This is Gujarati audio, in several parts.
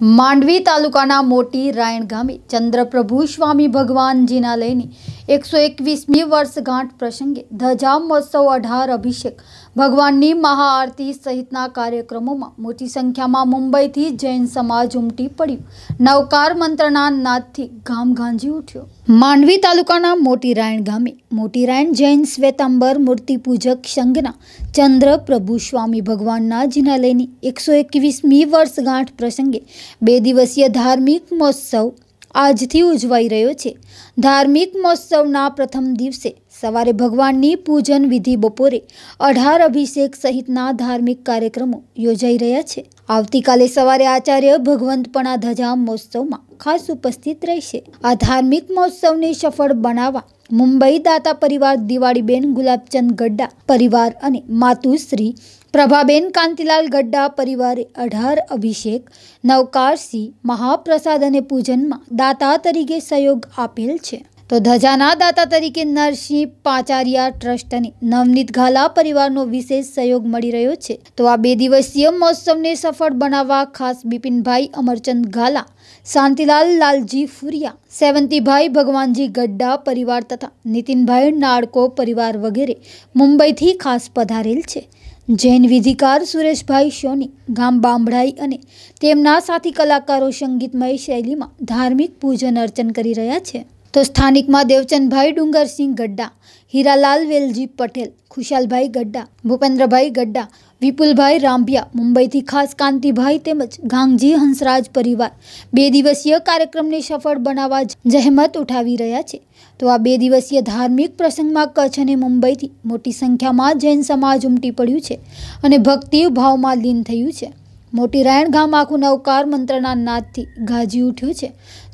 માંડવી તાલુકાના મોટી રાયણ ગામે ચંદ્રપ્રભુ સ્વામી ભગવાનજીના લઈને એકસો એકવીસમી વર્ષગાંઠ પ્રસંગે ધજા મહોત્સવ અઢાર અભિષેક ભગવાનની મહાઆરતી સહિતના કાર્યક્રમોમાં મોટી સંખ્યામાં મુંબઈથી જૈન સમાજ ઉમટી પડ્યું. નવકાર મંત્રના નાદથી ગામ ગાંજી ઉઠ્યો. માંડવી તાલુકાના મોટી રાયણ ગામે મોટી રાયણ જૈન શ્વેતાંબર મૂર્તિ પૂજક સંઘના ચંદ્ર પ્રભુ સ્વામી ભગવાનના જિનાલયની એકસો એકવીસમી વર્ષગાંઠ પ્રસંગે બે દિવસીય ધાર્મિક મહોત્સવ આજથી ઉજવાઈ રહ્યો છે. ધાર્મિક મહોત્સવના પ્રથમ દિવસે સવારે ભગવાનની પૂજન વિધિ બપોરે અઢાર અભિષેક સહિતના ધાર્મિક કાર્યક્રમો યોજાઈ રહ્યા છે. આવતીકાલે સવારે આચાર્ય ભગવંતપણા ધજા મહોત્સવમાં ખાસ ઉપસ્થિત રહેશે. આ ધાર્મિક મહોત્સવને સફળ બનાવવા મુંબઈ દાતા પરિવાર દિવાળીબેન ગુલાબચંદ ગડ્ડા પરિવાર અને માતુશ્રી પ્રભાબેન કાંતિલાલ ગડ્ડા પરિવારે અઢાર અભિષેક નવકારસિંહ મહાપ્રસાદ અને પૂજનમાં દાતા તરીકે સહયોગ આપેલ છે. તો ધજાના દાતા તરીકે નરસિંહ પાચારિયા ટ્રસ્ટની નવનીત ઘાલા પરિવારનો વિશેષ સહયોગ મળી રહ્યો છે. તો આ બે દિવસીય મહોત્સવને સફળ બનાવવા ખાસ બિપિનભાઈ અમરચંદ ઘાલા, શાંતિલાલ લાલજી ફુરિયા, સેવંતીભાઈ ભગવાનજી ગડ્ડા પરિવાર તથા નીતિનભાઈ નાડકો પરિવાર વગેરે મુંબઈથી ખાસ પધારેલ છે. જૈન વિધિકાર સુરેશભાઈ સોની, ગામ બાંભડાઈ અને તેમના સાથી કલાકારો સંગીતમય શૈલીમાં ધાર્મિક પૂજન અર્ચન કરી રહ્યા છે. તો સ્થાનિકમાં દેવચંદભાઈ ડુંગરસિંહ ગડ્ડા, હીરાલાલ વેલજી પટેલ, ખુશાલભાઈ ગડ્ડા, ભૂપેન્દ્રભાઈ ગડ્ડા, વિપુલભાઈ રાંભિયા, મુંબઈથી ખાસ કાંતિભાઈ તેમજ ગાંગજી હંસરાજ પરિવાર બે દિવસીય કાર્યક્રમને સફળ બનાવવા જહેમત ઉઠાવી રહ્યા છે. તો આ બે દિવસીય ધાર્મિક પ્રસંગમાં કચ્છ અને મુંબઈથી મોટી સંખ્યામાં જૈન સમાજ ઉમટી પડ્યું છે અને ભક્તિ ભાવમાં લીન થયું છે. મોટી રાયણ ગામ આખું નવકાર મંત્રના નાદથી ગાજી ઉઠ્યું છે.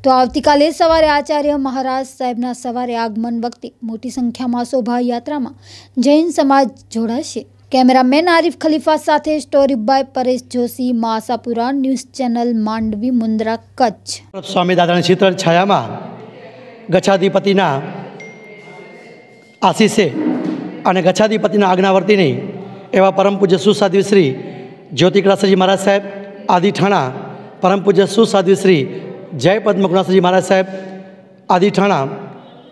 તો આવતીકાલે સવારે આચાર્ય મહારાજ સાહેબના સવારે આગમન વખતે મોટી સંખ્યામાં શોભાયાત્રામાં જૈન સમાજ જોડાશે. કેમેરામેન આરિફ ખલીફા સાથે story by Paresh Joshi, Masapura news channel, Mandvi, Mundra, Kutch. Swami દાદાની શીતળ છાયામાં ગચ્છાધિપતિના આશીષે અને ગચ્છાધિપતિના આજ્ઞાવર્તીની એવા પરમ પૂજ્ય સુસાધ્વી શ્રી જ્યોતિકલાસજી મહારાજ સાહેબ આદિઠાણા પરમ પૂજ્ય સુસાધ્વી શ્રી જય પદ્મકુણાસજી મહારાજ સાહેબ આદિઠાણા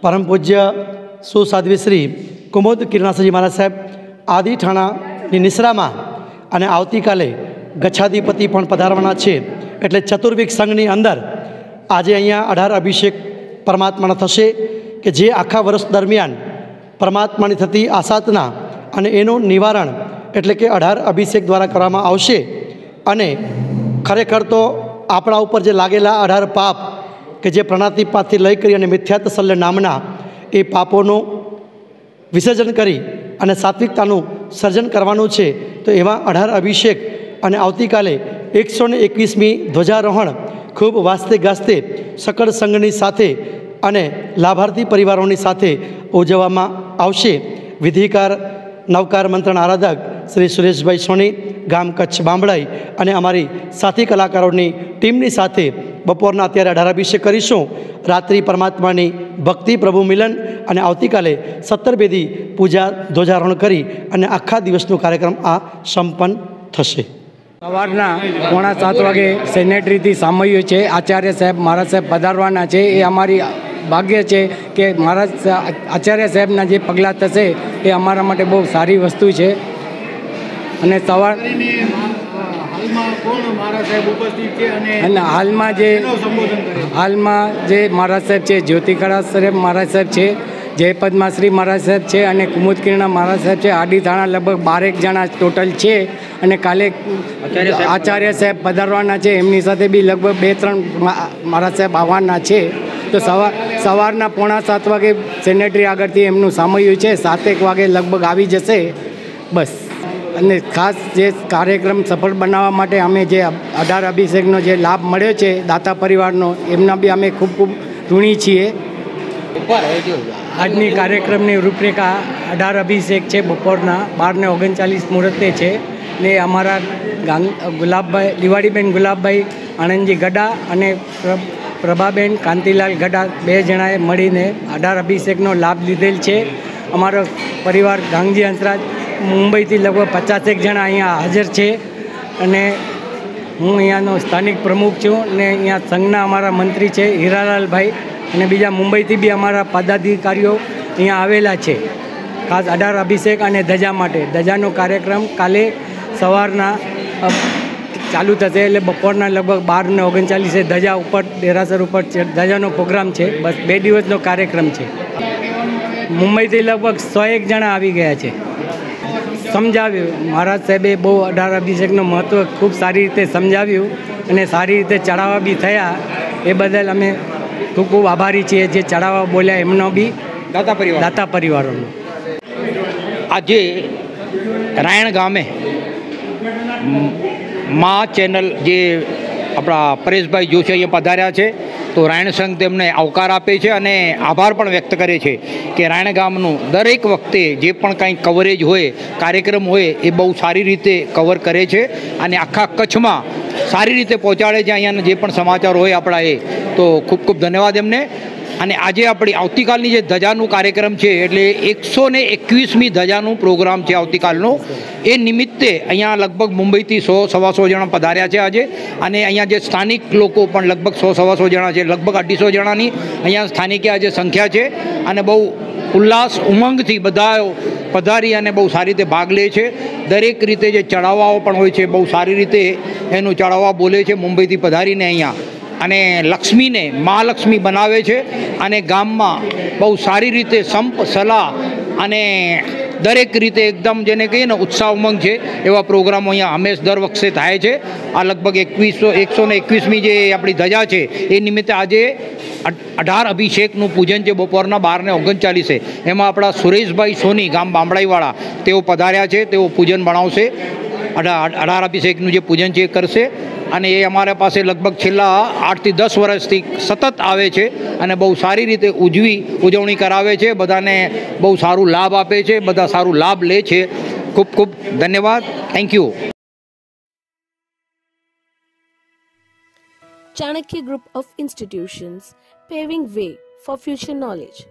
પરમ પૂજ્ય સુસાધ્વી શ્રી કુમોદ કિરણાસજી મહારાજ સાહેબ આદિઠાણાની નિસરામાં અને આવતીકાલે ગચ્છાધિપતિ પણ પધારવાના છે. એટલે ચતુર્વિક સંઘની અંદર આજે અહીંયા અઢાર અભિષેક પરમાત્માના થશે કે જે આખા વર્ષ દરમિયાન પરમાત્માની થતી આસાધના અને એનું નિવારણ એટલે કે અઢાર અભિષેક દ્વારા કરવામાં આવશે. અને ખરેખર તો આપણા ઉપર જે લાગેલા અઢાર પાપ કે જે પ્રણાતિપાતથી લઈ કરી અને મિથ્યાતસલ્ય નામના એ પાપોનું વિસર્જન કરી અને સાત્વિકતાનું સર્જન કરવાનું છે, તો એવા અઢાર અભિષેક અને આવતીકાલે એકસો ને એકવીસમી ધ્વજારોહણ ખૂબ વાસ્તે ગાસ્તે સકળ સંઘની સાથે અને લાભાર્થી પરિવારોની સાથે ઉજવવામાં આવશે. વિધિકાર નવકાર મંત્રણ આરાધક શ્રી સુરેશભાઈ સોની ગામ કચ્છ બાંબળાઈ અને અમારી સાથી કલાકારોની ટીમની સાથે બપોરના અત્યારે અઢાર અભિષેક કરીશું. રાત્રિ પરમાત્માની ભક્તિ, પ્રભુ મિલન અને આવતીકાલે સત્તર બેદી પૂજા ધ્વજારોહણ કરી અને આખા દિવસનો કાર્યક્રમ આ સંપન્ન થશે. સવારના પોણા સાત વાગે સેનેટરીથી સામયું છે. આચાર્ય સાહેબ, મહારાજ સાહેબ પધારવાના છે. એ અમારી ભાગ્ય છે કે મહારાજ આચાર્ય સાહેબના જે પગલાં થશે એ અમારા માટે બહુ સારી વસ્તુ છે. અને સવાર અને હાલમાં જે હાલમાં જે મહારાજ સાહેબ છે જ્યોતિકળા સાહેબ મહારાજ સાહેબ છે જયપદ્માશ્રી મહારાજ સાહેબ છે અને કુમુદ કિરણા મહારાજ સાહેબ છે આડી થાણા લગભગ બારેક જણા ટોટલ છે અને કાલે આચાર્ય સાહેબ. પધારવાના છે એમની સાથે બી લગભગ બે ત્રણ મહારાજ સાહેબ આવવાના છે. તો સવાર સવારના પોણા સાત વાગે સેનેટરી આગળથી એમનું સામયું છે સાતેક વાગે લગભગ આવી જશે. બસ. અને ખાસ જે કાર્યક્રમ સફળ બનાવવા માટે અમે જે અઢાર અભિષેકનો જે લાભ મળ્યો છે દાતા પરિવારનો, એમના બી અમે ખૂબ ખૂબ ઋણી છીએ. આજની કાર્યક્રમની રૂપરેખા અઢાર અભિષેક છે, બપોરના બારને ઓગણચાલીસ મુહૂર્તે છે ને અમારા ગાંગ, ગુલાબભાઈ, દિવાળીબેન ગુલાબભાઈ, આણંદજી ગડા અને પ્રભાબેન કાંતિલાલ ગડા બે જણાએ મળીને અઢાર અભિષેકનો લાભ લીધેલ છે. અમારો પરિવાર ગાંગજી હંસરાજ મુંબઈથી લગભગ પચાસેક જણા અહીંયા હાજર છે અને હું અહીંયાનો સ્થાનિક પ્રમુખ છું ને અહીંયા સંઘના અમારા મંત્રી છે હીરાલાલભાઈ અને બીજા મુંબઈથી બી અમારા પદાધિકારીઓ અહીંયા આવેલા છે. ખાસ અઢાર અભિષેક અને ધજા માટે. ધજાનો કાર્યક્રમ કાલે સવારના ચાલુ થશે એટલે બપોરના લગભગ બાર ને ઓગણચાલીસે ધજા ઉપર, દેરાસર ઉપર ધજાનો પ્રોગ્રામ છે. બસ બે દિવસનો કાર્યક્રમ છે. મુંબઈથી લગભગ સો એક જણા આવી ગયા છે. સમજાવ્યું. મહારાજ સાહેબે બહુ અઢાર અભિષેકનું મહત્ત્વ ખૂબ સારી રીતે સમજાવ્યું અને સારી રીતે ચડાવવા બી થયા. એ બદલ અમે ખૂબ ખૂબ આભારી છીએ જે ચડાવવા બોલ્યા એમનો બી. દાતા પરિવાર. દાતા પરિવારોનો. આજે રાયણ ગામે મા ચેનલ જે આપણા પરેશભાઈ જોશી અહીંયા પધાર્યા છે. તો રાયણ સંઘ તેમને આવકાર આપે છે અને આભાર પણ વ્યક્ત કરે છે કે રાયણ ગામનું દરેક વખતે જે પણ કાંઈ કવરેજ હોય, કાર્યક્રમ હોય, એ બહુ સારી રીતે કવર કરે છે અને આખા કચ્છમાં સારી રીતે પહોંચાડે છે. અહીંયાના જે પણ સમાચાર હોય આપણા એ. તો ખૂબ ખૂબ ધન્યવાદ એમને. અને આજે આપણી આવતીકાલની જે ધજાનું કાર્યક્રમ છે, એટલે એકસો ને એકવીસમી ધજાનું પ્રોગ્રામ છે આવતીકાલનો. એ નિમિત્તે અહીંયા લગભગ મુંબઈથી સો સવા સો જણા પધાર્યા છે આજે. અને અહીંયા જે સ્થાનિક લોકો પણ લગભગ સો સવા સો જણા છે, લગભગ અઢીસો જણાની અહીંયા સ્થાનિકે આજે સંખ્યા છે. અને બહુ ઉલ્લાસ ઉમંગથી બધા પધારી અને બહુ સારી રીતે ભાગ લે છે. દરેક રીતે જે ચડાવવાઓ પણ હોય છે, બહુ સારી રીતે એનું ચડાવવા બોલે છે મુંબઈથી પધારીને અહીંયા. અને લક્ષ્મીને મહાલક્ષ્મી બનાવે છે અને ગામમાં બહુ સારી રીતે સંપ, સલાહ અને દરેક રીતે એકદમ જેને કહીએ ને ઉત્સાહ ઉમંગ છે એવા પ્રોગ્રામો અહીંયા હંમેશ દર વખતે થાય છે. આ લગભગ એકવીસો, એકસો ને એકવીસમી જે આપણી ધજા છે એ નિમિત્તે આજે અઢાર અભિષેકનું પૂજન છે બપોરના બારને ઓગણચાલીસે. એમાં આપણા સુરેશભાઈ સોની ગામ બામડાઈવાળા તેઓ પધાર્યા છે, તેઓ પૂજન ભણાવશે. અઢાર અભિષેકનું જે પૂજન છે એ કરશે. અને એ અમારા પાસે લગભગ છેલ્લા આઠથી દસ વર્ષથી સતત આવે છે અને બહુ સારી રીતે ઉજવી, ઉજવણી કરાવે છે. બધાને બહુ સારું લાભ આપે છે, બધા સારું લાભ લે છે. ખૂબ ખૂબ ધન્યવાદ. Thank you Chanakya group of institutions paving way for future knowledge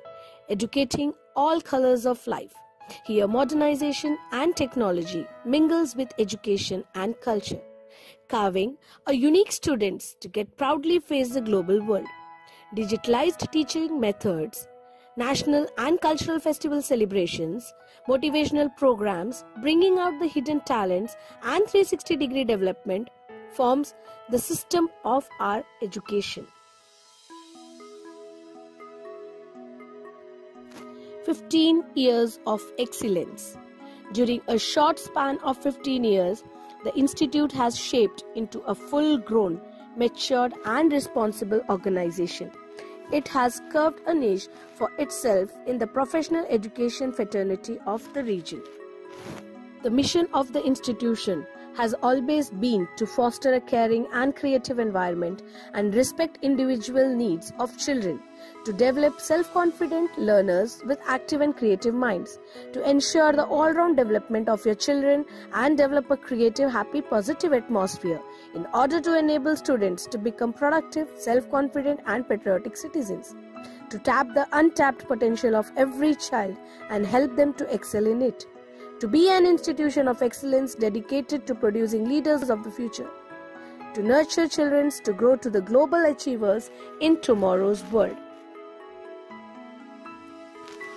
educating all colors of life. Here, modernization and technology mingles with education and culture, carving a unique students to get proudly face the global world. Digitalized teaching methods, national and cultural festival celebrations, motivational programs bringing out the hidden talents and 360 degree development forms the system of our education. 15 years of excellence. During a short span of 15 years, the Institute has shaped into a full grown, matured, and responsible organization. It has carved a niche for itself in the professional education fraternity of the region. The mission of the institution has always been to foster a caring and creative environment and respect individual needs of children, to develop self confident learners with active and creative minds, to ensure the all round development of your children and develop a creative, happy, positive atmosphere in order to enable students to become productive, self confident, and patriotic citizens. To tap the untapped potential of every child and help them to excel in it to be an institution of excellence dedicated to producing leaders of the future, to nurture children to grow to the global achievers in tomorrow's world.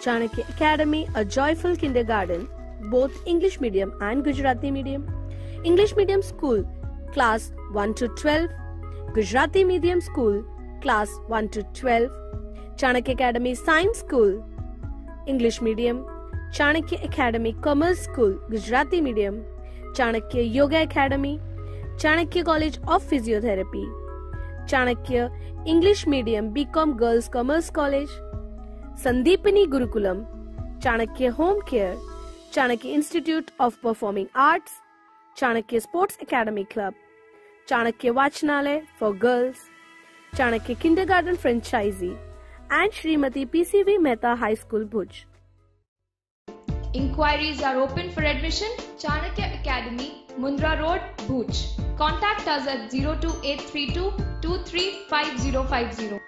Chanakya Academy, a joyful kindergarten, both English medium and Gujarati medium. English medium school, class 1 to 12. Gujarati medium school, class 1 to 12. Chanakya Academy Science School, English medium. Chanakya academy commerce school Gujarati medium Chanakya yoga academy Chanakya college of physiotherapy Chanakya English medium B Com girls commerce college Sandipani Gurukulam Chanakya home care Chanakya institute of performing arts Chanakya sports academy club Chanakya वाचनालय for girls Chanakya kindergarten franchise and Shrimati PCV Mehta high school Bhuj Inquiries are open for admission. Chanakya Academy, Mundra Road, Bhuj. Contact us at 02832 235050.